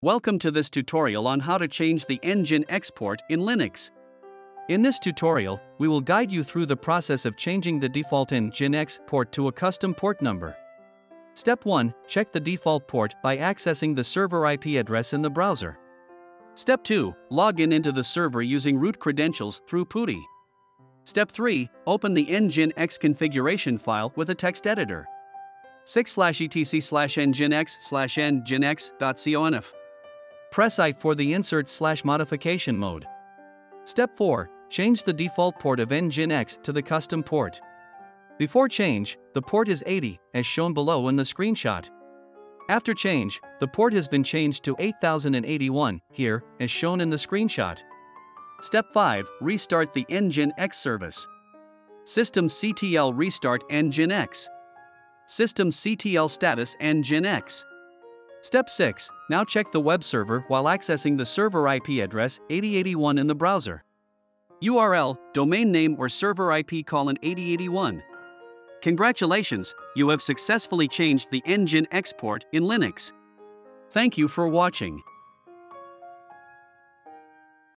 Welcome to this tutorial on how to change the Nginx port in Linux. In this tutorial, we will guide you through the process of changing the default Nginx port to a custom port number. Step 1 Check the default port by accessing the server IP address in the browser. Step 2 Log in into the server using root credentials through PuTTY. Step 3 Open the Nginx configuration file with a text editor. 6 etc slash nginx slash nginx.conf. Press I for the insert slash modification mode. Step 4 Change the default port of Nginx to the custom port. Before change, the port is 80, as shown below in the screenshot. After change, the port has been changed to 8081, here, as shown in the screenshot. Step 5 Restart the Nginx service. System CTL Restart Nginx. System CTL Status Nginx. Step 6 Now check the web server while accessing the server IP address 8081 in the browser. URL, domain name or server IP colon 8081. Congratulations, you have successfully changed the Nginx port in Linux. Thank you for watching.